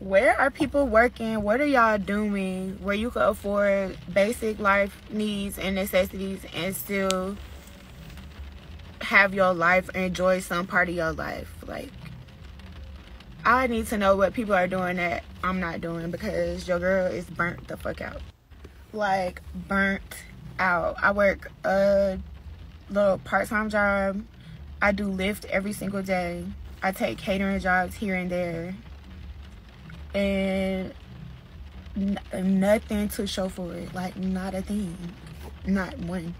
where are people working? What are y'all doing where you could afford basic life needs and necessities and still have your life enjoy some part of your life? Like, I need to know what people are doing that I'm not doing because your girl is burnt the fuck out. Like, burnt out. I work a little part time job. I do Lyft every single day. I take catering jobs here and there and n- nothing to show for it. Like not a thing, not one.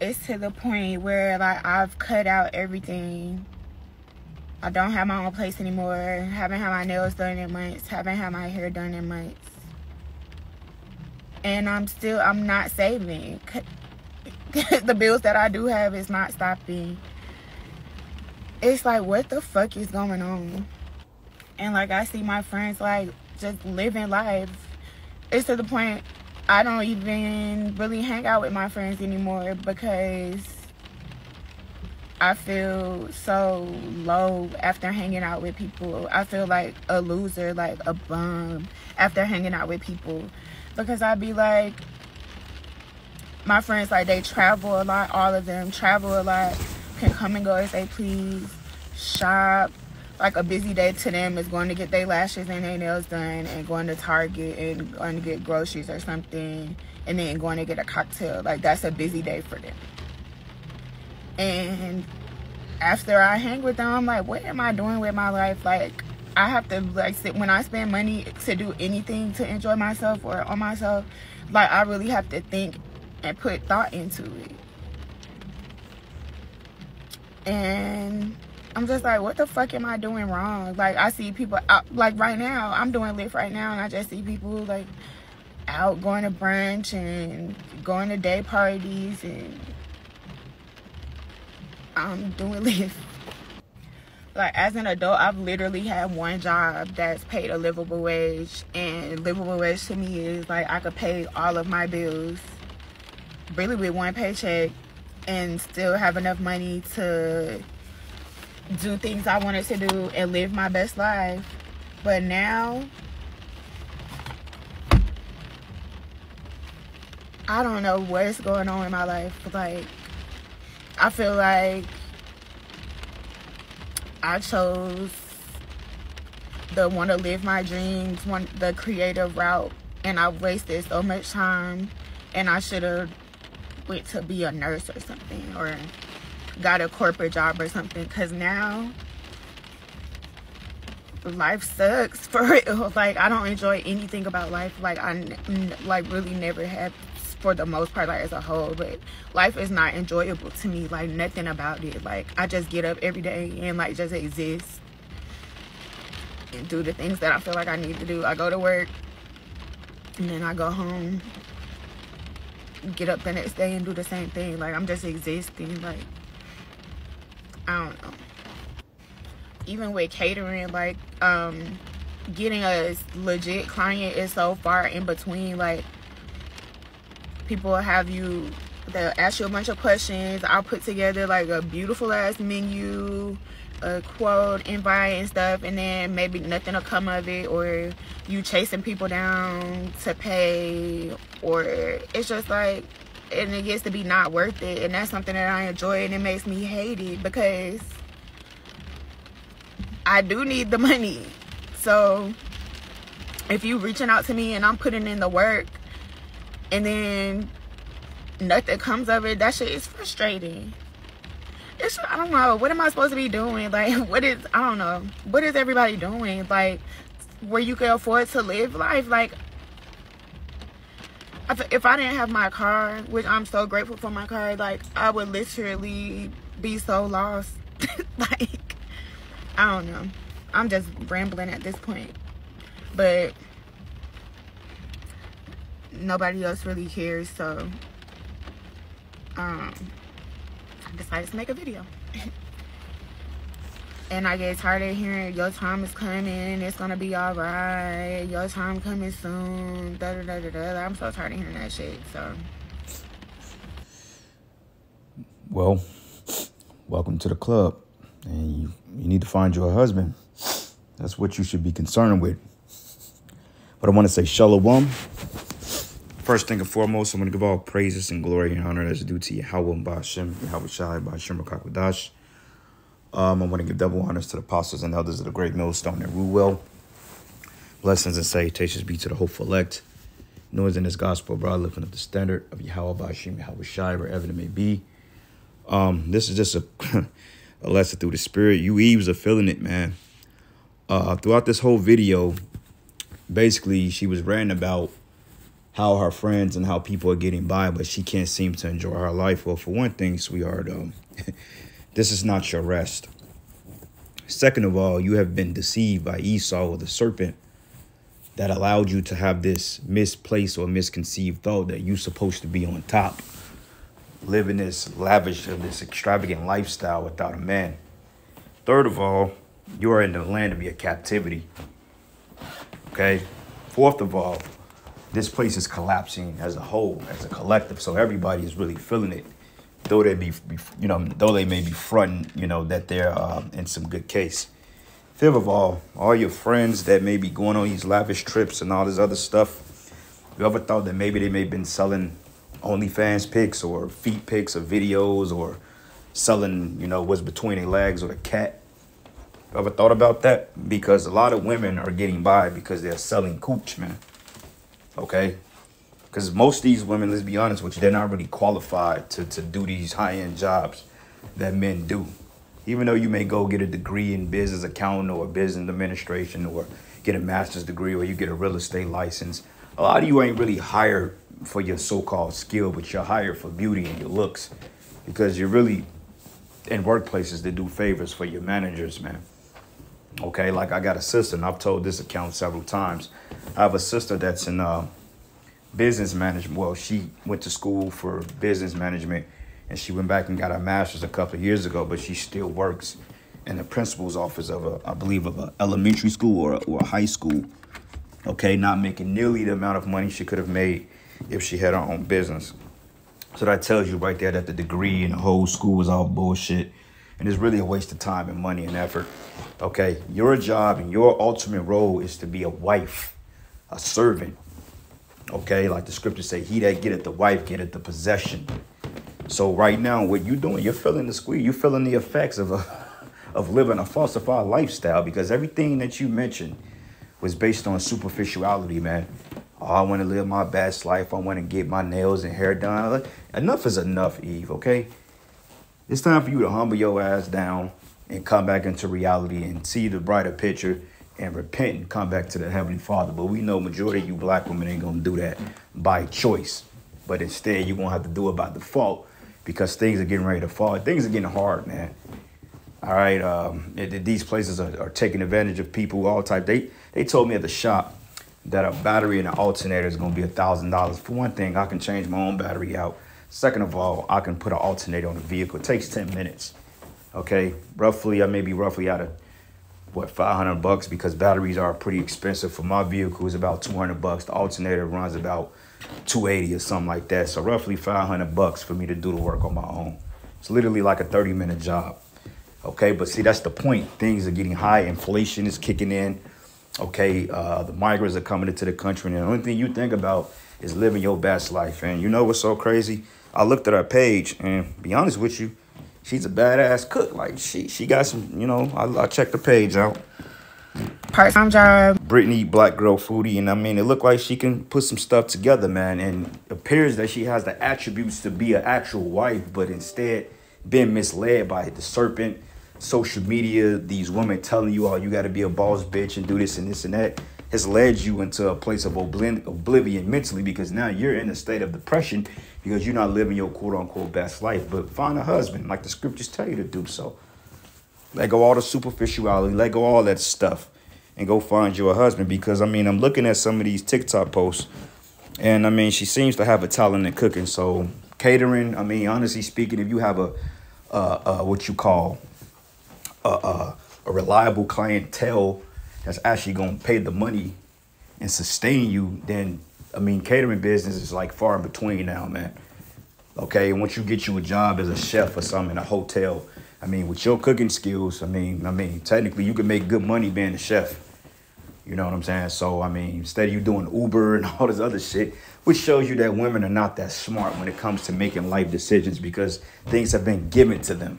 It's to the point where like I've cut out everything. I don't have my own place anymore. Haven't had my nails done in months. Haven't had my hair done in months. And I'm still I'm not saving. the bills that I do have is not stopping. It's like what the fuck is going on? And like I see my friends like just living life. It's to the point I don't even really hang out with my friends anymore because I feel so low after hanging out with people. I feel like a loser, like a bum after hanging out with people because I'd be like my friends like they travel a lot, all of them travel a lot, can come and go as they please, shop, like a busy day to them is going to get their lashes and their nails done and going to Target and going to get groceries or something and then going to get a cocktail. Like that's a busy day for them. And after I hang with them, I'm like, what am I doing with my life? Like I have to like sit when I spend money to do anything to enjoy myself or on myself, like I really have to think and put thought into it. And I'm just like, what the fuck am I doing wrong? Like, I see people out, like right now, I'm doing Lyft right now, and I just see people like out going to brunch and going to day parties, and I'm doing Lyft. Like, as an adult, I've literally had one job that's paid a livable wage, and livable wage to me is like I could pay all of my bills really with one paycheck and still have enough money to do things I wanted to do and live my best life. But now, I don't know what's going on in my life. Like, I feel like I chose the want to live my dreams, the creative route, and I wasted so much time. And I should have went to be a nurse or something, or got a corporate job or something because now life sucks for real. Like i don't enjoy anything about life. Like i like really never have for the most part like as a whole but life is not enjoyable to me like nothing about it. Like i just get up every day and like just exist and do the things that i feel like i need to do. I go to work and then i go home get up the next day and do the same thing. Like i'm just existing like I don't know. Even with catering, like um getting a legit client is so far in between. Like people have you they'll ask you a bunch of questions. I'll put together like a beautiful ass menu, a quote, invite and stuff, and then maybe nothing will come of it, or you chasing people down to pay, or it's just like and it gets to be not worth it. And that's something that i enjoy and it makes me hate it because i do need the money. So if you reaching out to me and i'm putting in the work and then nothing comes of it that shit is frustrating. It's i don't know. What am i supposed to be doing? Like what is i don't know. What is everybody doing? Like where you can afford to live life? Like if I didn't have my car, which I'm so grateful for my car, like I would literally be so lost. like I don't know. I'm just rambling at this point. But nobody else really cares, so um I decided to make a video. and I get tired of hearing your time is coming, it's gonna be alright, your time coming soon, da da da da da. I'm so tired of hearing that shit. So, well, welcome to the club, and you you need to find your husband. That's what you should be concerned with. But I want to say shalom. First thing and foremost, I'm going to give all praises and glory and honor that's due to Yahweh Ba'ashem, Yahweh Shai, Ba'ashem Rakakwadash. Um, I want to give double honors to the apostles and elders of the great millstone and Ruwell. Blessings and salutations be to the hopeful elect. Noise in this gospel, bro, lifting up the standard of Yahweh Ba'ashem, Yahweh Shai, wherever it may be. Um, this is just a, a lesson through the spirit. You Eves are feeling it, man. Uh, throughout this whole video, basically she was ranting about how her friends and how people are getting by, but she can't seem to enjoy her life. Well, for one thing, sweetheart, um, this is not your rest. Second of all, you have been deceived by Esau or the serpent that allowed you to have this misplaced or misconceived thought that you're supposed to be on top, living this lavish or this extravagant lifestyle without a man. Third of all, you are in the land of your captivity. Okay. Fourth of all, this place is collapsing as a whole, as a collective. So everybody is really feeling it, though they be, be you know, though they may be fronting, you know, that they're uh, in some good case. Fifth of all, all your friends that may be going on these lavish trips and all this other stuff. You ever thought that maybe they may have been selling OnlyFans pics or feet pics or videos or selling, you know, what's between their legs or the cat? Ever thought about that? Because a lot of women are getting by because they're selling cooch, man. Okay? Because most of these women, let's be honest with you, they're not really qualified to, to do these high-end jobs that men do. Even though you may go get a degree in business accounting or business administration or get a master's degree or you get a real estate license, a lot of you ain't really hired for your so-called skill, but you're hired for beauty and your looks because you're really in workplaces that do favors for your managers, man. Okay, like I got a sister, and I've told this account several times. I have a sister that's in uh, business management. Well, she went to school for business management, and she went back and got her master's a couple of years ago. But she still works in the principal's office of a, I believe, of a elementary school or a, or a high school. Okay, not making nearly the amount of money she could have made if she had her own business. So that tells you right there that the degree and the whole school is all bullshit and it's really a waste of time and money and effort. Okay, your job and your ultimate role is to be a wife, a servant. Okay, like the scriptures say, he that getteth the wife getteth the possession. So right now, what you doing, you're feeling the squeeze, you're feeling the effects of a of living a falsified lifestyle because everything that you mentioned was based on superficiality, man. Oh, I want to live my best life. I want to get my nails and hair done. Enough is enough, Eve, okay? It's time for you to humble your ass down and come back into reality and see the brighter picture and repent and come back to the Heavenly Father. But we know majority of you black women ain't gonna do that by choice. But instead you're gonna have to do it by default because things are getting ready to fall. Things are getting hard, man. All right, um, it, these places are, are, taking advantage of people, all type. They they told me at the shop that a battery and an alternator is gonna be a thousand dollars. For one thing, I can change my own battery out Second of all, I can put an alternator on the vehicle. It takes 10 minutes. Okay, roughly, I may be roughly out of what 500 bucks? Because batteries are pretty expensive. For my vehicle is about 200 bucks. The alternator runs about 280 or something like that. So roughly 500 bucks for me to do the work on my own. It's literally like a 30 minute job okay? But see that's the point. Things are getting high. Inflation is kicking in okay? Uh, the migrants are coming into the country. And the only thing you think about is living your best life and you know what's so crazy? I looked at our page, and be honest with you, she's a badass cook. Like she she got some, you know. I, I checked the page out. Part time job. Brittany, black girl foodie, and I mean, it looked like she can put some stuff together, man. And appears that she has the attributes to be an actual wife, but instead been misled by the serpent, social media, these women telling you, oh, you got to be a boss bitch and do this and this and that has led you into a place of oblivion mentally because now you're in a state of depression because you're not living your quote unquote best life. But find a husband, like the scriptures tell you to do so. Let go all the superficiality, let go all that stuff, and go find you a husband. Because I mean, I'm looking at some of these TikTok posts, and I mean, she seems to have a talent in cooking. So catering, I mean, honestly speaking, if you have a uh, uh, what you call a, a, a reliable clientele that's actually to pay the money and sustain you, then I mean, catering business is like far in between now, man. Okay, and once you get you a job as a chef or something in a hotel, I mean, with your cooking skills, I mean, I mean, technically you can make good money being a chef. You know what I'm saying? So I mean, instead of you doing Uber and all this other shit, which shows you that women are not that smart when it comes to making life decisions because things have been given to them.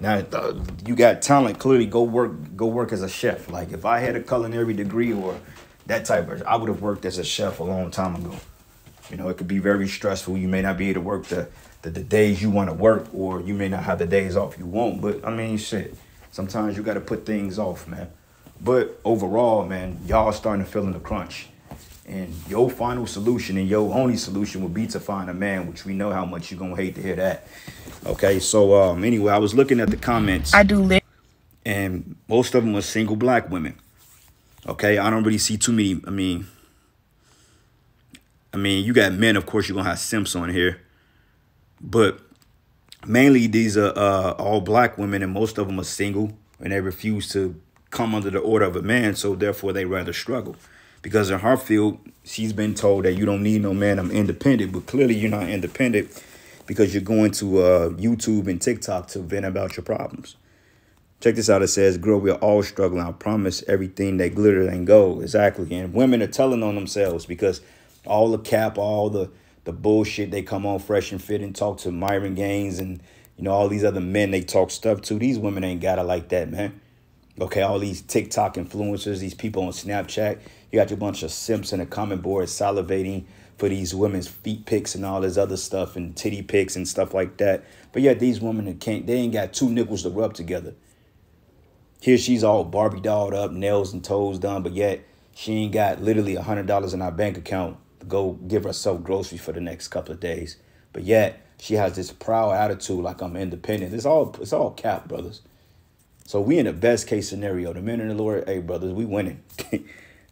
Now you got talent. Clearly, go work. Go work as a chef. Like if I had a culinary degree or that type of, I would have worked as a chef a long time ago. You know, it could be very stressful. You may not be able to work the the, the days you want to work, or you may not have the days off you want. But I mean, shit. Sometimes you got to put things off, man. But overall, man, y'all starting to feel in the crunch. And your final solution and your only solution would be to find a man, which we know how much you're gonna hate to hear that. Okay, so um anyway, I was looking at the comments. I do live and most of them are single black women. Okay, I don't really see too many. I mean, I mean, you got men, of course, you're gonna have simps on here, but mainly these are uh, all black women, and most of them are single, and they refuse to come under the order of a man, so therefore they rather struggle. Because in Hartfield, she's been told that you don't need no man, I'm independent, but clearly you're not independent because you're going to uh, YouTube and TikTok to vent about your problems. Check this out. It says, girl, we're all struggling. I promise everything that glitter and gold. Exactly. And women are telling on themselves because all the cap, all the, the bullshit, they come on fresh and fit and talk to Myron Gaines and, you know, all these other men they talk stuff to. These women ain't got it like that, man. Okay, all these TikTok influencers, these people on Snapchat, you got your bunch of simps in the comment board salivating for these women's feet pics and all this other stuff and titty pics and stuff like that. But yet these women can't, they ain't got two nickels to rub together. Here she's all Barbie dolled up, nails and toes done, but yet she ain't got literally a hundred dollars in our bank account to go give herself groceries for the next couple of days. But yet she has this proud attitude like I'm independent. It's all it's all cap, brothers. So we in the best case scenario. The men in the Lord, hey brothers, we winning. all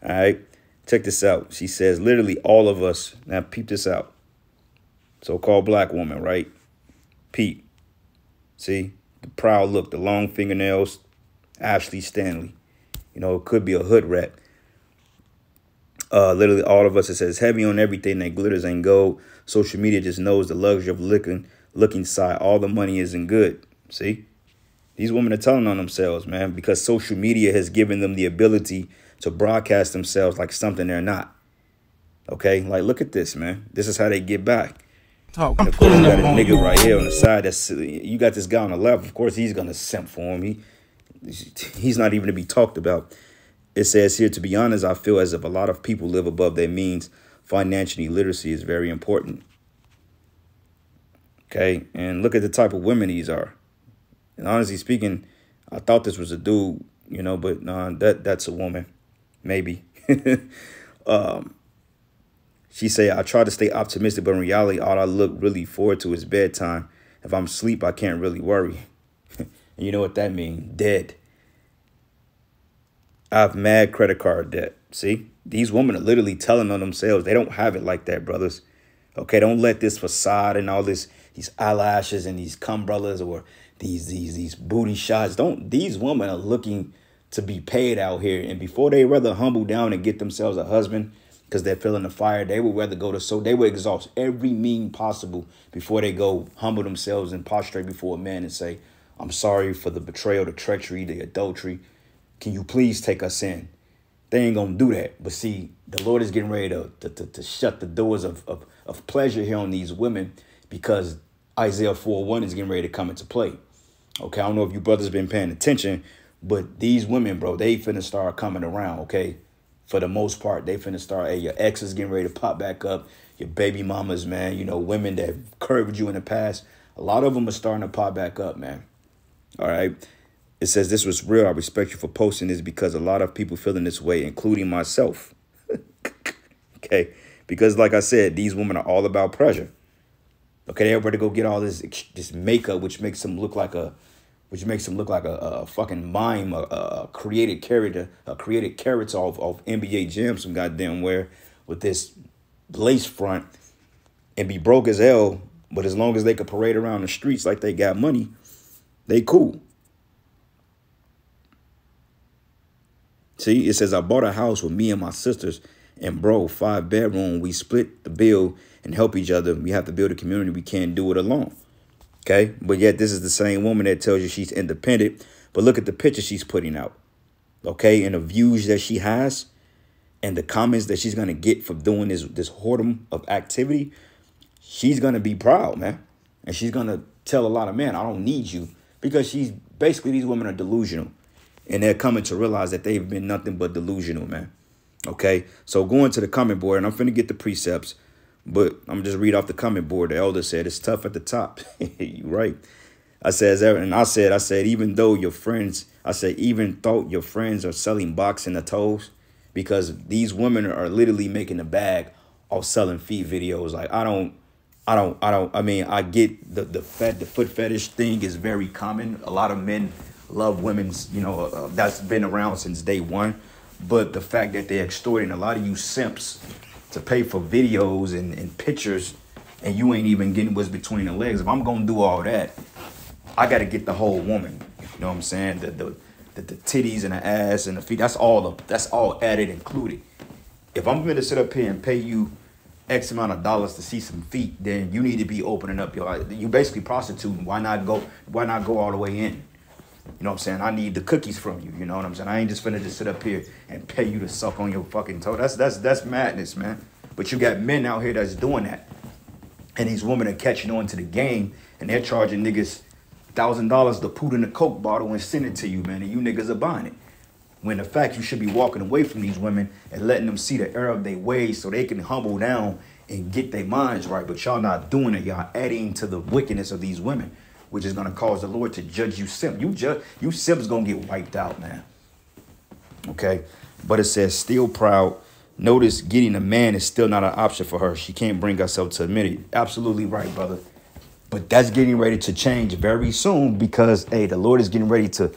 right. Check this out. She says literally all of us. Now peep this out. So-called black woman, right? Peep. See? The proud look, the long fingernails, Ashley Stanley. You know, it could be a hood rat. Uh, literally all of us, it says heavy on everything that glitters ain't gold. Social media just knows the luxury of looking, looking side. All the money isn't good. See? These women are telling on themselves, man, because social media has given them the ability to broadcast themselves like something they're not. Okay, like look at this, man. This is how they get back. Talk. And of course, you got a nigga right here on the side. That's you got this guy on the left. Of course, he's gonna simp for him. He, he's not even to be talked about. It says here, to be honest, I feel as if a lot of people live above their means. Financial literacy is very important. Okay, and look at the type of women these are. And honestly speaking, I thought this was a dude, you know, but nah, that that's a woman, maybe. um, she said, I try to stay optimistic, but in reality, all I look really forward to is bedtime. If I'm asleep, I can't really worry. And you know what that means? Dead. I have mad credit card debt. See, these women are literally telling on themselves. They don't have it like that, brothers. Okay, don't let this facade and all this, these eyelashes and these cumbrellas or these these these booty shots. Don't these women are looking to be paid out here, and before they rather humble down and get themselves a husband because they're feeling the fire, they would rather go to so they would exhaust every mean possible before they go humble themselves and prostrate before a man and say, "I'm sorry for the betrayal, the treachery, the adultery. Can you please take us in?" They ain't gonna do that. But see, the Lord is getting ready to to, to, to shut the doors of, of of pleasure here on these women because Isaiah 4 1 is getting ready to come into play. Okay, I don't know if you brothers been paying attention, but these women, bro, they finna start coming around, okay? For the most part, they finna start, hey, your ex is getting ready to pop back up. Your baby mamas, man, you know, women that curved you in the past. A lot of them are starting to pop back up, man. All right. It says this was real. I respect you for posting this because a lot of people feeling this way, including myself. okay. Because like I said, these women are all about pressure. Okay, everybody go get all this this makeup, which makes them look like a, which makes them look like a, a fucking mime, a, a created character, a created character of, of NBA gym, some goddamn wear with this lace front and be broke as hell. But as long as they could parade around the streets like they got money, they cool. See, it says I bought a house with me and my sisters and bro, five bedroom. We split the bill and help each other. We have to build a community. We can't do it alone. Okay, but yet this is the same woman that tells you she's independent. But look at the picture she's putting out. Okay, and the views that she has, and the comments that she's gonna get for doing this this whoredom of activity. She's gonna be proud, man, and she's gonna tell a lot of men, "I don't need you," because she's basically these women are delusional, and they're coming to realize that they've been nothing but delusional, man. Okay, so going to the comment board, and I'm finna get the precepts. But I'm just read off the comment board. The elder said it's tough at the top. you right. I says and I said, I said, even though your friends, I said, even thought your friends are selling boxing the toes, because these women are literally making a bag of selling feet videos. Like I don't, I don't, I don't. I mean, I get the the fed the foot fetish thing is very common. A lot of men love women's, you know, uh, that's been around since day one. But the fact that they're extorting a lot of you simps to pay for videos and, and pictures and you ain't even getting what's between the legs. If I'm gonna do all that, I gotta get the whole woman. You know what I'm saying? The the the, the titties and the ass and the feet. That's all the that's all added included. If I'm gonna sit up here and pay you X amount of dollars to see some feet, then you need to be opening up your you basically prostituting. Why not go why not go all the way in? You know what I'm saying? I need the cookies from you. You know what I'm saying? I ain't just finna just sit up here and pay you to suck on your fucking toe. That's that's that's madness, man. But you got men out here that's doing that. And these women are catching on to the game and they're charging niggas thousand dollars to put in a coke bottle and send it to you, man. And you niggas are buying it. When the fact you should be walking away from these women and letting them see the error of their ways so they can humble down and get their minds right. But y'all not doing it. Y'all adding to the wickedness of these women which is going to cause the Lord to judge you simp. You judge you simp's going to get wiped out, man. Okay? But it says still proud. Notice getting a man is still not an option for her. She can't bring herself to admit it. Absolutely right, brother. But that's getting ready to change very soon because hey, the Lord is getting ready to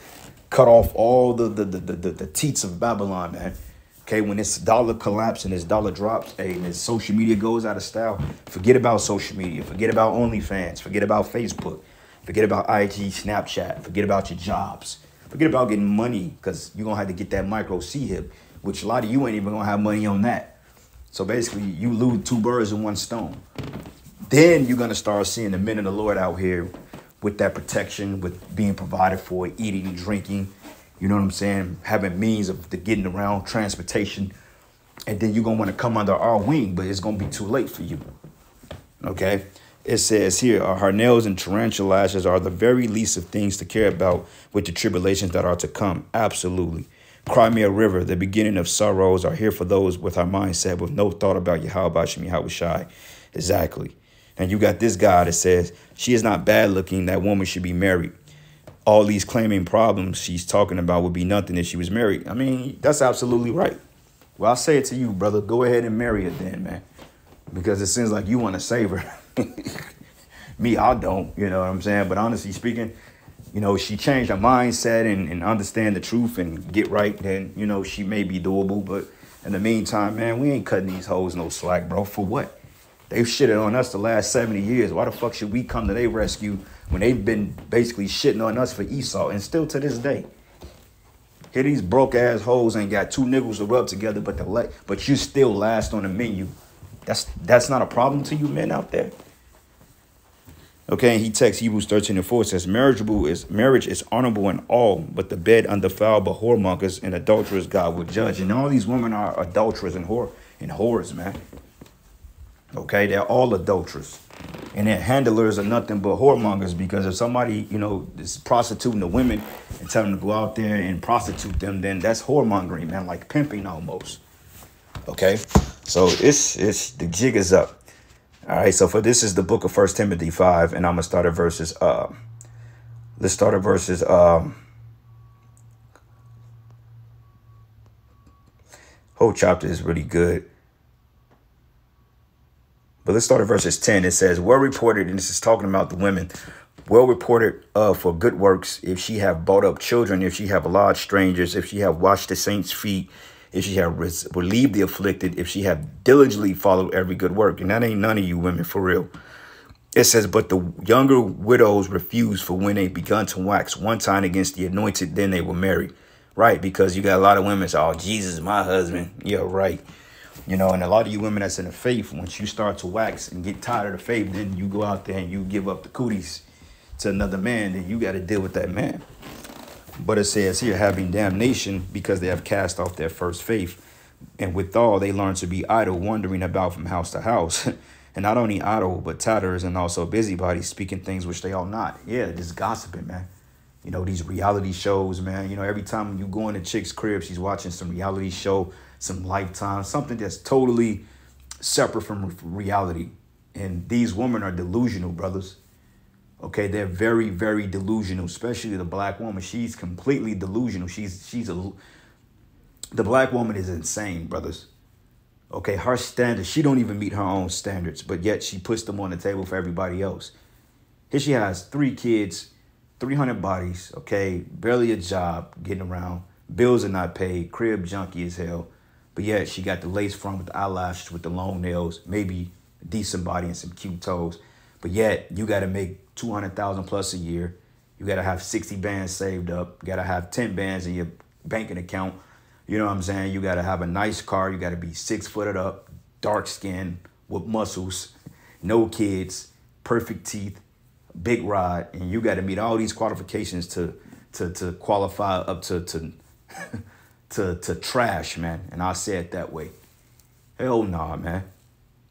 cut off all the the the the, the teats of Babylon, man. Okay, when this dollar collapses and this dollar drops, hey, and this social media goes out of style, forget about social media, forget about OnlyFans, forget about Facebook. Forget about IG, Snapchat. Forget about your jobs. Forget about getting money because you're going to have to get that microchip, which a lot of you ain't even going to have money on that. So basically, you lose two birds in one stone. Then you're going to start seeing the men of the Lord out here with that protection, with being provided for, eating, drinking, you know what I'm saying? Having means of the getting around, transportation. And then you're want to come under our wing, but it's going to be too late for you. Okay? it says here, her nails and tarantula lashes are the very least of things to care about with the tribulations that are to come. Absolutely. Cry me a river, the beginning of sorrows are here for those with our mindset with no thought about Yahweh Shai. Exactly. And you got this guy that says, she is not bad looking, that woman should be married. All these claiming problems she's talking about would be nothing if she was married. I mean, that's absolutely right. Well, I'll say it to you, brother. Go ahead and marry her then, man. Because it seems like you want to save her. Me, I don't, you know what I'm saying? But honestly speaking, you know, she changed her mindset and, and understand the truth and get right, then, you know, she may be doable. But in the meantime, man, we ain't cutting these hoes no slack, bro. For what? They've shitted on us the last 70 years. Why the fuck should we come to their rescue when they've been basically shitting on us for Esau and still to this day? Here these broke ass hoes ain't got two niggles to rub together, but the le- but you still last on the menu. That's that's not a problem to you men out there. Okay, and he texts Hebrews 13 and 4 says, Marriageable is marriage is honorable in all, but the bed undefiled by whoremongers and adulterers God will judge. And all these women are adulterers and whore and whores, man. Okay, they're all adulterers. And their handlers are nothing but whoremongers because if somebody, you know, is prostituting the women and telling them to go out there and prostitute them, then that's whoremongering, man, like pimping almost. Okay, so it's it's the jig is up. All right, so for this is the book of First Timothy 5, and I'm gonna start at verses uh let's start at verses um whole chapter is really good. But let's start at verses 10. It says, Well reported, and this is talking about the women, well reported uh, for good works, if she have brought up children, if she have lodged strangers, if she have washed the saints' feet, if she have relieved the afflicted, if she have diligently followed every good work. And that ain't none of you women for real. It says, but the younger widows refuse for when they begun to wax one time against the anointed, then they were married. Right, because you got a lot of women say, oh, Jesus my husband. Yeah, right. You know, and a lot of you women that's in the faith, once you start to wax and get tired of the faith, then you go out there and you give up the cooties. to another man, then you got to deal with that man. But it says here, having damnation because they have cast off their first faith. And withal, they learn to be idle, wandering about from house to house. and not only idle, but tatters and also busybodies, speaking things which they ought not. Yeah, just gossiping, man. You know, these reality shows, man. You know, every time you go in a chick's crib, she's watching some reality show, some lifetime, something that's totally separate from reality. And these women are delusional, brothers. Okay, they're very, very delusional, especially the black woman. She's completely delusional. She's she's a the black woman is insane, brothers. Okay, her standards, she don't even meet her own standards, but yet she puts them on the table for everybody else. Here she has three kids, 300 bodies, okay, barely a job, getting around, bills are not paid, crib junkie as hell, but yet she got the lace front with the eyelashes, with the long nails, maybe a decent body and some cute toes, but yet you got to make 200,000 plus a year. You got to have 60 bands saved up. You got to have 10 bands in your banking account you know what I'm saying? You got to have a nice car. You got to be six footed up, dark skin, with muscles, no kids, perfect teeth, big rod, and you got to meet all these qualifications to to to qualify up to to to to trash, man. And I say it that way. Hell nah, man.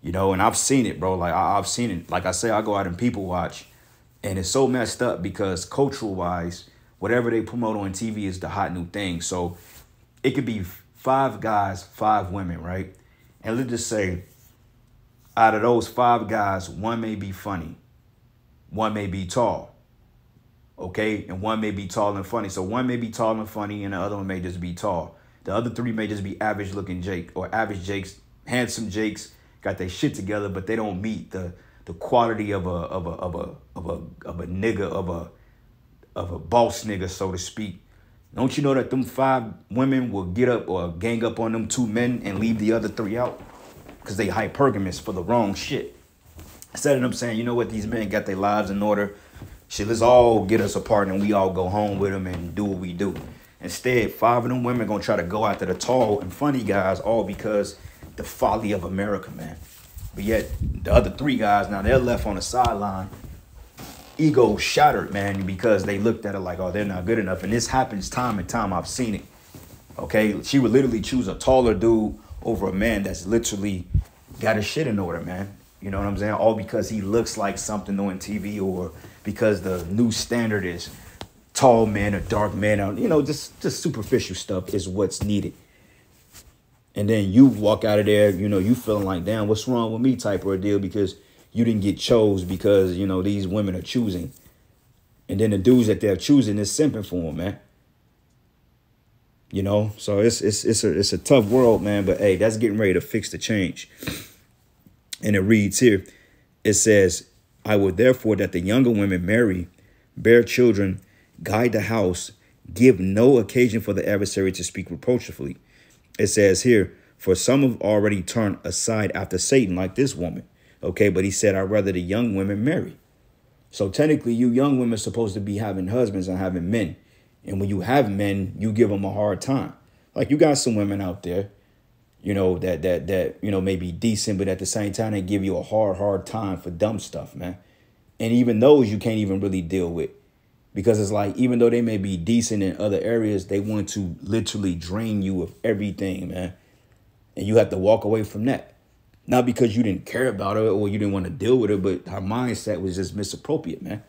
You know, and I've seen it, bro. Like I, have seen it. Like I say, I go out and people watch, and it's so messed up because cultural wise, whatever they promote on TV is the hot new thing. So it could be five guys, five women, right? And let's just say out of those five guys, one may be funny, one may be tall, okay? And one may be tall and funny. So one may be tall and funny, and the other one may just be tall. The other three may just be average looking Jake or average Jakes, handsome Jakes, got their shit together, but they don't meet the the quality of a of a of a of a of a nigga of a of a boss nigga, so to speak, don't you know that them five women will get up or gang up on them two men and leave the other three out? Because they hypergamous for the wrong shit. Instead of them saying, you know what, these men got their lives in order. Shit, let's all get us a partner and we all go home with them and do what we do. Instead, five of them women gonna try to go after the tall and funny guys, all because the folly of America, man. But yet, the other three guys, now they're left on the sideline ego shattered, man, because they looked at it like, oh, they're not good enough. And this happens time and time. I've seen it. Okay. She would literally choose a taller dude over a man that's literally got his shit in order, man. You know what I'm saying? All because he looks like something on TV or because the new standard is tall men or dark men. You know, just, just superficial stuff is what's needed. And then you walk out of there, you know, you feeling like, damn, what's wrong with me type of deal because – you didn't get chose because you know these women are choosing, and then the dudes that they're choosing is simping for them, man. You know, so it's it's it's a it's a tough world, man. But hey, that's getting ready to fix the change. And it reads here, it says, "I would therefore that the younger women marry, bear children, guide the house, give no occasion for the adversary to speak reproachfully." It says here, "For some have already turned aside after Satan, like this woman." Okay, but he said, I'd rather the young women marry. So technically, you young women supposed to be having husbands and having men. And when you have men, you give them a hard time. Like you got some women out there, you know, that that that, you know, may be decent, but at the same time they give you a hard, hard time for dumb stuff, man. And even those you can't even really deal with. Because it's like, even though they may be decent in other areas, they want to literally drain you of everything, man. And you have to walk away from that. Not because you didn't care about it or you didn't want to deal with it, but her mindset was just misappropriate, man.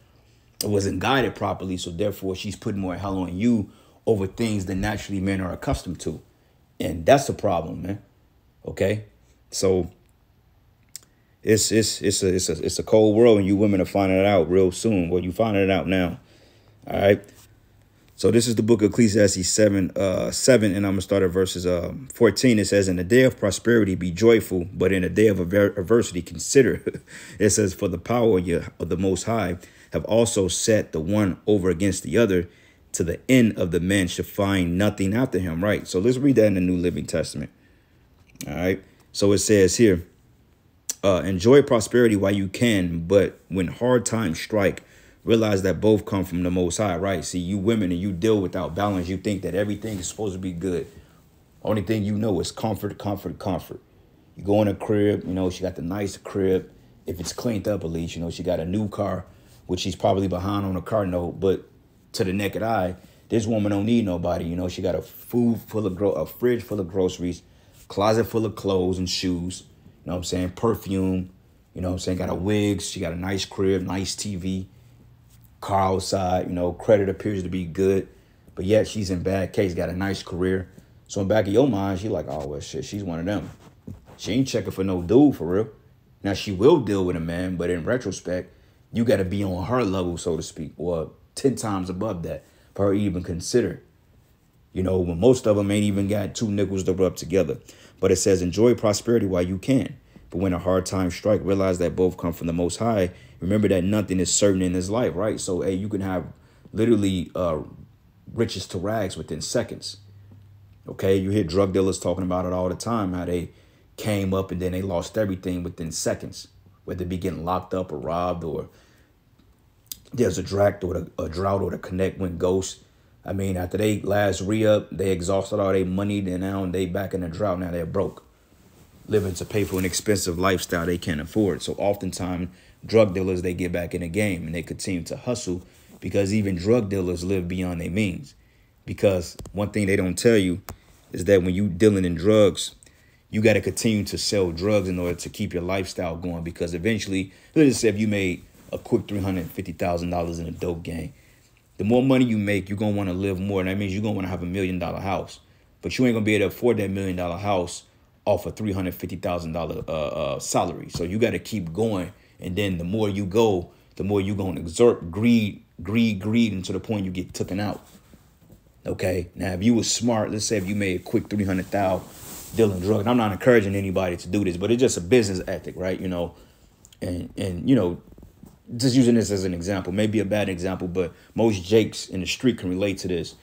It wasn't guided properly, so therefore she's putting more hell on you over things that naturally men are accustomed to. And that's the problem, man. Okay? So it's it's it's a it's a it's a cold world and you women are finding it out real soon. Well, you finding it out now. All right. So this is the book of Ecclesiastes 7, uh, 7 and I'm going to start at verses uh, 14. It says, In the day of prosperity be joyful, but in the day of adversity consider. it says, For the power of the Most High have also set the one over against the other, to the end of the men shall find nothing after him. Right. So let's read that in the New Living Testament. All right. So it says here, uh, Enjoy prosperity while you can, but when hard times strike, realize that both come from the most high, right? See, you women and you deal without balance. You think that everything is supposed to be good. Only thing you know is comfort, comfort, comfort. You go in a crib, you know, she got the nice crib. If it's cleaned up at least, you know, she got a new car. which she's probably behind on a car note. But to the naked eye, this woman don't need nobody. You know, she got a food full of gro- a fridge full of groceries, closet full of clothes and shoes. You know what I'm saying? Perfume. You know what I'm saying? Got a wigs. She got a nice crib, nice TV, car outside. You know, credit appears to be good, but yet she's in bad case. Got a nice career. So in back of your mind, she like, oh well, shit. She's one of them. She ain't checking for no dude for real. Now she will deal with a man, but in retrospect, you got to be on her level, so to speak, or ten times above that for her even consider. You know, when most of them ain't even got two nickels to rub together. But it says, enjoy prosperity while you can. But when a hard time strike, realize that both come from the Most High. Remember that nothing is certain in this life, right? So, hey, you can have literally uh, riches to rags within seconds. Okay, you hear drug dealers talking about it all the time, how they came up and then they lost everything within seconds, whether they be getting locked up or robbed or there's a drought or a, a drought or the connect went ghost. I mean, after they last re-up, they exhausted all their money, then now they back in the drought. Now they're broke, living to pay for an expensive lifestyle they can't afford. So oftentimes, drug dealers they get back in the game and they continue to hustle because even drug dealers live beyond their means. Because one thing they don't tell you is that when you dealing in drugs, you got to continue to sell drugs in order to keep your lifestyle going. Because eventually, let's just say if you made a quick $350,000 in a dope game. The more money you make, you're going to want to live more. And that means you're going to want to have a million dollar house. But you ain't going to be able to afford that million dollar house off a $350,000 uh, uh, salary. So you got to keep going. And then the more you go, the more you're going to exert greed, greed, greed until the point you get taken out. Okay. Now, if you was smart, let's say if you made a quick 300,000 dealing drugs, I'm not encouraging anybody to do this, but it's just a business ethic, right? You know, and, and, you know, just using this as an example, maybe a bad example, but most Jakes in the street can relate to this.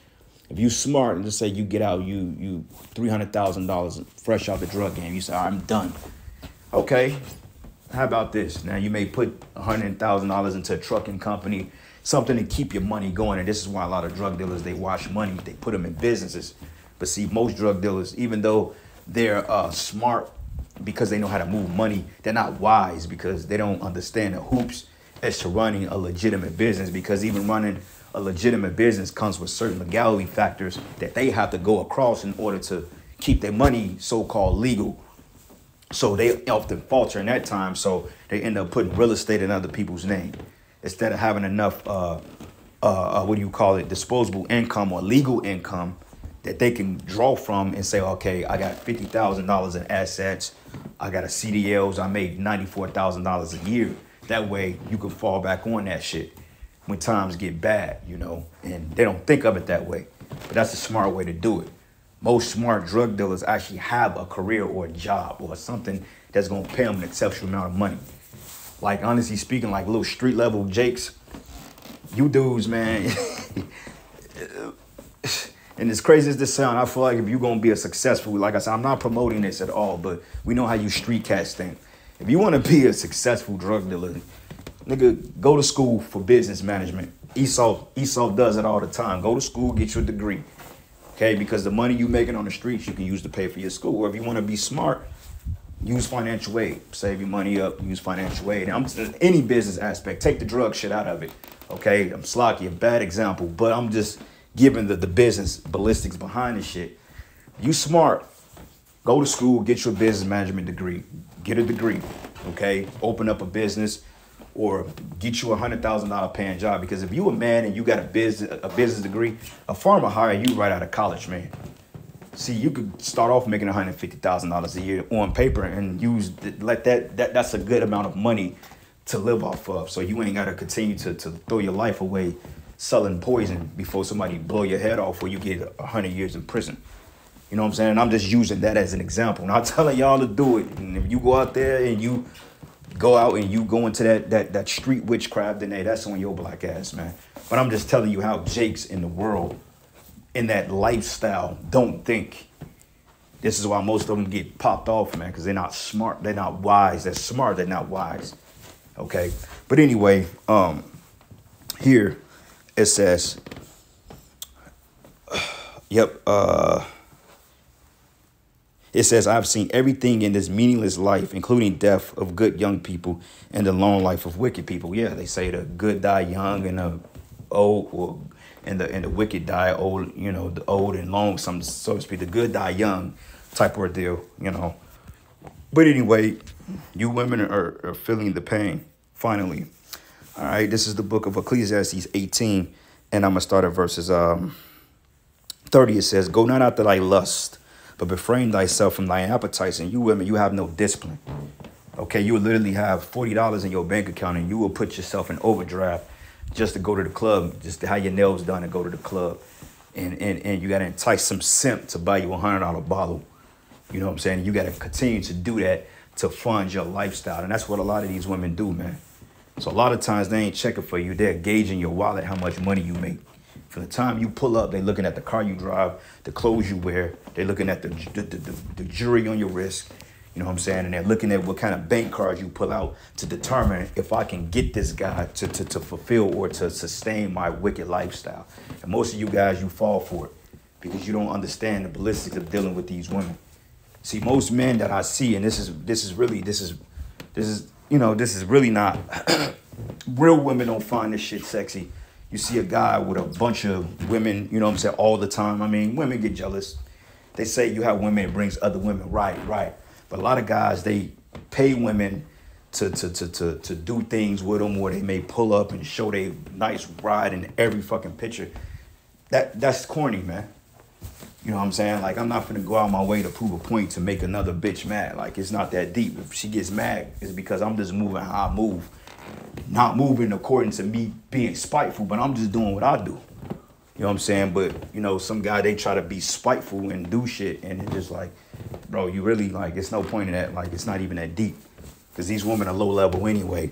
If you smart and just say you get out, you you three hundred thousand dollars fresh out the drug game, you say I'm done. Okay, how about this? Now you may put hundred thousand dollars into a trucking company, something to keep your money going. And this is why a lot of drug dealers they wash money, they put them in businesses. But see, most drug dealers, even though they're uh, smart because they know how to move money, they're not wise because they don't understand the hoops as to running a legitimate business because even running a legitimate business comes with certain legality factors that they have to go across in order to keep their money so-called legal. So they often falter in that time. So they end up putting real estate in other people's name instead of having enough, uh, uh, uh, what do you call it, disposable income or legal income that they can draw from and say, okay, I got fifty thousand dollars in assets. I got a CDLs. I made ninety four thousand dollars a year. That way you can fall back on that shit when times get bad, you know, and they don't think of it that way. But that's a smart way to do it. Most smart drug dealers actually have a career or a job or something that's gonna pay them an exceptional amount of money. Like honestly speaking, like little street level jakes, you dudes, man. and as crazy as this sound, I feel like if you're gonna be a successful, like I said, I'm not promoting this at all, but we know how you street cats think. If you want to be a successful drug dealer, nigga, go to school for business management. Esau, Esau does it all the time. Go to school, get your degree. Okay, because the money you making on the streets, you can use to pay for your school. Or if you want to be smart, use financial aid. Save your money up, use financial aid. I'm any business aspect, take the drug shit out of it. Okay, I'm slocky, a bad example, but I'm just giving the, the business ballistics behind the shit. You smart, go to school, get your business management degree get a degree, okay? Open up a business or get you a hundred thousand dollar paying job. Because if you a man and you got a business a business degree, a farmer hire you right out of college, man. See, you could start off making one hundred fifty thousand dollars a year on paper and use let that that that's a good amount of money to live off of. So you ain't gotta continue to to throw your life away selling poison before somebody blow your head off or you get a hundred years in prison. You know what I'm saying? I'm just using that as an example. Not telling y'all to do it. And if you go out there and you go out and you go into that that that street witchcraft, then hey, that's on your black ass, man. But I'm just telling you how Jakes in the world, in that lifestyle, don't think. This is why most of them get popped off, man, because they're not smart. They're not wise. They're smart. They're not wise. Okay. But anyway, um, here it says, yep, uh, It says, I've seen everything in this meaningless life, including death of good young people and the long life of wicked people. Yeah, they say the good die young and the old, or and the and the wicked die old. You know, the old and long, some so to speak. The good die young, type of deal. You know. But anyway, you women are, are feeling the pain. Finally, all right. This is the book of Ecclesiasticus 18, and I'm gonna start at verses um 30. It says, "Go not after thy lust." But refrain thyself from thy appetites. And you women, you have no discipline. Okay, you will literally have forty dollars in your bank account, and you will put yourself in overdraft just to go to the club, just to have your nails done and go to the club. And and, and you gotta entice some simp to buy you a hundred dollar bottle. You know what I'm saying? You gotta continue to do that to fund your lifestyle. And that's what a lot of these women do, man. So a lot of times they ain't checking for you. They're gauging your wallet, how much money you make. From the time you pull up, they're looking at the car you drive, the clothes you wear. They're looking at the, the, the, the jewelry on your wrist. You know what I'm saying? And they're looking at what kind of bank cards you pull out to determine if I can get this guy to, to, to fulfill or to sustain my wicked lifestyle. And most of you guys, you fall for it because you don't understand the ballistics of dealing with these women. See, most men that I see, and this is this is really this is this is you know this is really not real women don't find this shit sexy you see a guy with a bunch of women, you know what I'm saying, all the time. I mean, women get jealous. They say you have women, it brings other women. Right, right. But a lot of guys, they pay women to, to, to, to, to do things with them where they may pull up and show their nice ride in every fucking picture. That That's corny, man. You know what I'm saying? Like, I'm not gonna go out my way to prove a point to make another bitch mad. Like, it's not that deep. If she gets mad, it's because I'm just moving how I move not moving according to me being spiteful, but I'm just doing what I do. You know what I'm saying? But you know, some guy they try to be spiteful and do shit, and it's just like, bro, you really like it's no point in that. Like it's not even that deep, because these women are low level anyway.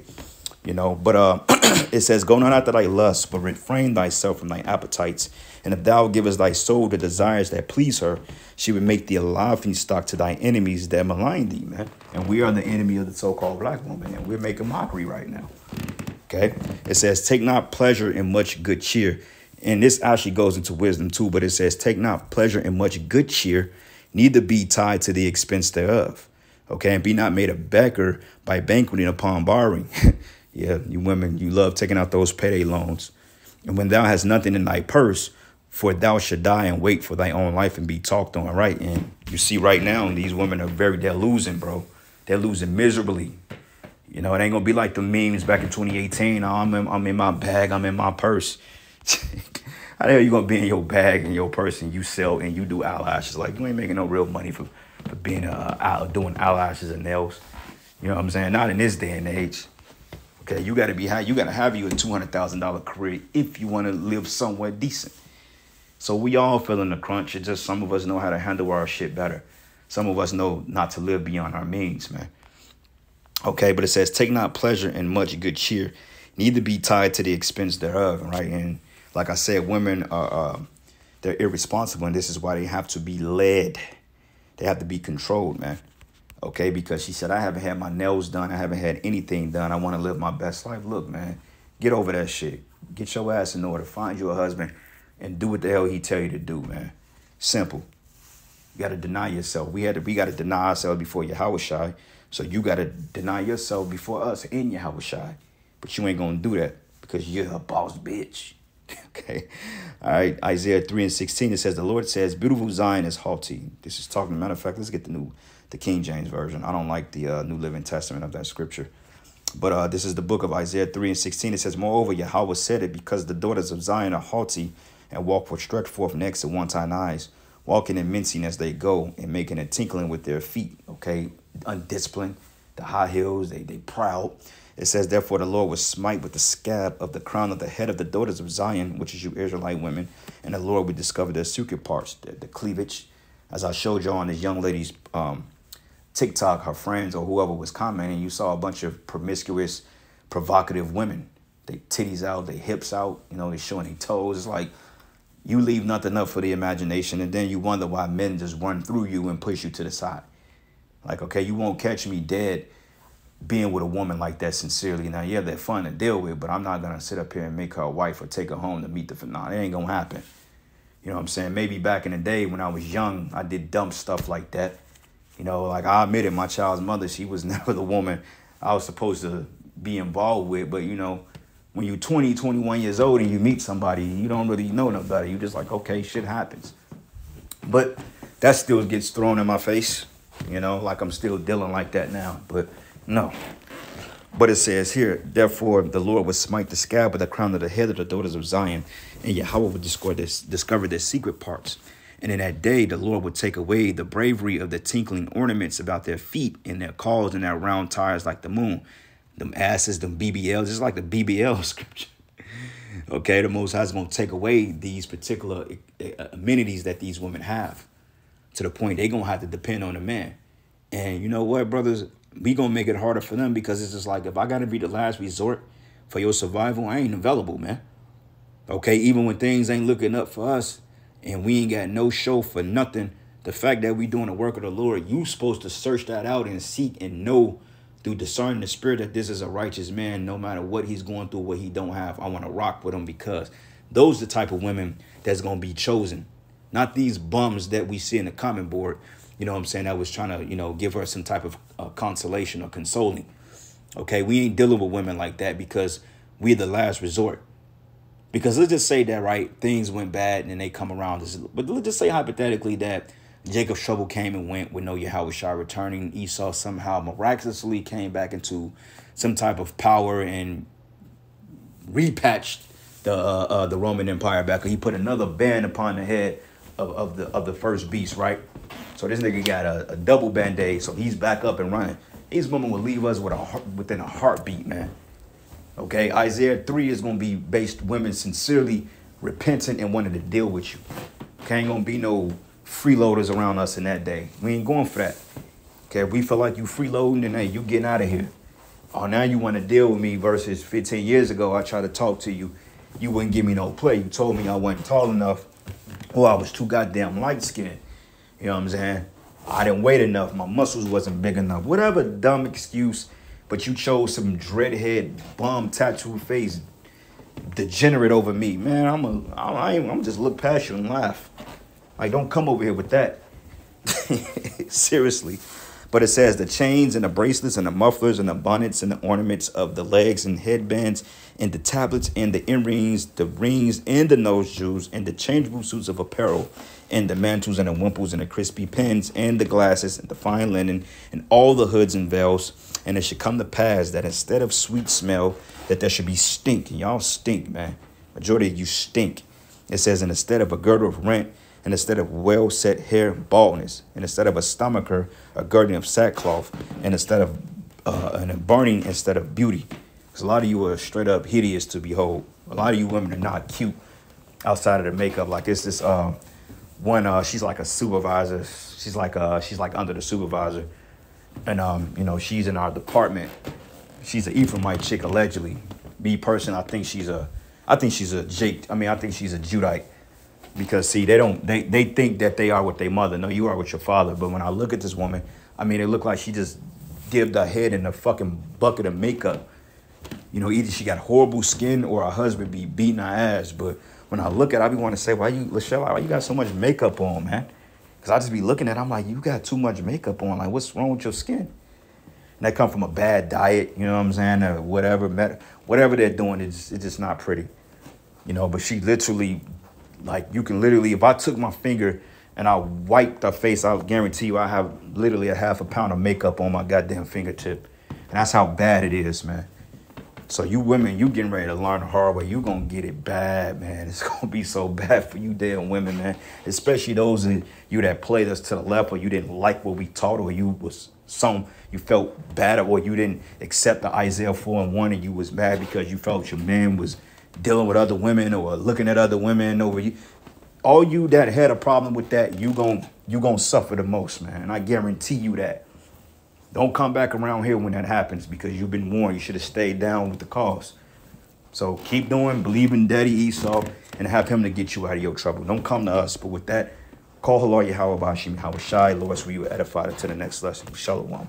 You know, but uh, it says, "Go not after thy lust, but refrain thyself from thy appetites. And if thou givest thy soul the desires that please her, she would make thee a laughing stock to thy enemies that malign thee, man. And we are the enemy of the so-called black woman, and we're making mockery right now. Okay. It says, Take not pleasure in much good cheer. And this actually goes into wisdom too, but it says, Take not pleasure in much good cheer, neither be tied to the expense thereof. Okay. And be not made a beggar by banqueting upon borrowing. yeah, you women, you love taking out those payday loans. And when thou hast nothing in thy purse, for thou should die and wait for thy own life and be talked on, right? And you see right now, these women are very, they're losing, bro. They're losing miserably. You know, it ain't gonna be like the memes back in 2018. Oh, I'm in, I'm in my bag, I'm in my purse. How the hell you gonna be in your bag and your purse and you sell and you do eyelashes? Like you ain't making no real money for, for being uh out doing eyelashes and nails. You know what I'm saying? Not in this day and age. Okay, you gotta be high. You gotta have you a two hundred thousand dollar career if you want to live somewhere decent. So we all feeling the crunch. It's just some of us know how to handle our shit better. Some of us know not to live beyond our means, man. Okay, but it says, take not pleasure in much good cheer, neither be tied to the expense thereof, right? And like I said, women are uh, they're irresponsible, and this is why they have to be led. They have to be controlled, man. Okay, because she said, I haven't had my nails done, I haven't had anything done. I want to live my best life. Look, man, get over that shit. Get your ass in order. Find you a husband and do what the hell he tell you to do, man. Simple. You gotta deny yourself. We had to we gotta deny ourselves before Yahawashi. So you got to deny yourself before us in Yahawashi. But you ain't going to do that because you're a boss bitch. okay. All right. Isaiah 3 and 16, it says, The Lord says, Beautiful Zion is haughty. This is talking, matter of fact, let's get the new, the King James Version. I don't like the uh, New Living Testament of that scripture. But uh, this is the book of Isaiah 3 and 16. It says, Moreover, Yahweh said it because the daughters of Zion are haughty and walk with stretched forth necks and one-time eyes, walking and mincing as they go and making a tinkling with their feet. Okay undisciplined, the high heels, they, they proud. It says, Therefore the Lord will smite with the scab of the crown of the head of the daughters of Zion, which is you Israelite women, and the Lord will discover their secret parts, the, the cleavage. As I showed you on this young lady's um, TikTok, her friends or whoever was commenting, you saw a bunch of promiscuous, provocative women. They titties out, they hips out, you know, they showing their toes. It's like you leave nothing up for the imagination, and then you wonder why men just run through you and push you to the side. Like, okay, you won't catch me dead being with a woman like that sincerely. Now, yeah, they're fun to deal with, but I'm not gonna sit up here and make her a wife or take her home to meet the phenomenon. It ain't gonna happen. You know what I'm saying? Maybe back in the day when I was young, I did dumb stuff like that. You know, like I admitted, my child's mother, she was never the woman I was supposed to be involved with. But, you know, when you're 20, 21 years old and you meet somebody, you don't really know nobody. You're just like, okay, shit happens. But that still gets thrown in my face, you know, like I'm still dealing like that now. But no. But it says here, therefore the Lord would smite the scab with the crown of the head of the daughters of Zion, and Yahweh would discover this, discover their secret parts. And in that day, the Lord would take away the bravery of the tinkling ornaments about their feet and their cauls and their round tires like the moon. Them asses, them BBLs, just like the BBL scripture. okay, the Most High is going to take away these particular eh, eh, amenities that these women have to the point they're going to have to depend on a man. And you know what, brothers? We going to make it harder for them because it's just like, if I got to be the last resort for your survival, I ain't available, man. Okay, even when things ain't looking up for us, and we ain't got no show for nothing. The fact that we doing the work of the Lord, you supposed to search that out and seek and know through discerning the spirit that this is a righteous man, no matter what he's going through, what he don't have. I want to rock with him because those are the type of women that's gonna be chosen. Not these bums that we see in the comment board, you know what I'm saying, I was trying to, you know, give her some type of uh, consolation or consoling. Okay, we ain't dealing with women like that because we're the last resort. Because let's just say that, right, things went bad and then they come around. But let's just say hypothetically that Jacob's trouble came and went with no Yahawashi returning. Esau somehow miraculously came back into some type of power and repatched the uh, uh, the Roman Empire back. He put another band upon the head of, of the of the first beast, right? So this nigga got a, a double band-aid, so he's back up and running. These women will leave us with a within a heartbeat, man. Okay, Isaiah 3 is going to be based women sincerely repentant and wanting to deal with you. Okay, ain't going to be no freeloaders around us in that day. We ain't going for that. Okay, if we feel like you freeloading, then hey, you getting out of here. Oh, now you want to deal with me versus 15 years ago, I tried to talk to you. You wouldn't give me no play. You told me I wasn't tall enough or I was too goddamn light skinned. You know what I'm saying? I didn't weight enough. My muscles wasn't big enough. Whatever dumb excuse but you chose some dreadhead bum tattoo face degenerate over me, man. I'm a, I ain't, I'm just look past you and laugh. Like, don't come over here with that. Seriously. But it says the chains and the bracelets and the mufflers and the bonnets and the ornaments of the legs and headbands and the tablets and the earrings, the rings and the nose jewels and the changeable suits of apparel and the mantles and the wimples and the crisping pins and the glasses and the fine linen and all the hoods and veils and it should come to pass that instead of sweet smell, that there should be stink. And y'all stink, man. Majority of you stink. It says, and instead of a girdle of rent, and instead of well set hair, baldness, and instead of a stomacher, a girding of sackcloth, and instead of uh, and burning instead of beauty. Because a lot of you are straight up hideous to behold. A lot of you women are not cute outside of the makeup. Like it's this uh, one, uh, she's like a supervisor. She's like uh, she's like under the supervisor and um, you know, she's in our department. She's an Ephraimite chick allegedly. Me personally, I think she's a, I think she's a Jake. I mean, I think she's a Judite, because see, they don't, they they think that they are with their mother. No, you are with your father. But when I look at this woman, I mean, it looked like she just dipped her head in a fucking bucket of makeup. You know, either she got horrible skin or her husband be beating her ass. But when I look at, her, I be want to say, why you, Lachelle, why you got so much makeup on, man? Cause I just be looking at, it, I'm like, you got too much makeup on. Like, what's wrong with your skin? And that come from a bad diet, you know what I'm saying, or whatever, whatever they're doing, it's it's just not pretty, you know. But she literally, like, you can literally, if I took my finger and I wiped her face, I guarantee you, I have literally a half a pound of makeup on my goddamn fingertip, and that's how bad it is, man. So you women, you getting ready to learn the hard way. You gonna get it bad, man. It's gonna be so bad for you damn women, man. Especially those of you that played us to the left or you didn't like what we taught or you was some you felt bad or you didn't accept the Isaiah 4 and 1 and you was mad because you felt your man was dealing with other women or looking at other women over you. All you that had a problem with that, you gon' you gonna suffer the most, man. And I guarantee you that. Don't come back around here when that happens because you've been warned. You should have stayed down with the cause. So keep doing, believe in Daddy Esau, and have him to get you out of your trouble. Don't come to us. But with that, call Halal Yahweh Bashim Yahawashi. Lord, so you edify to the next lesson. Shalom.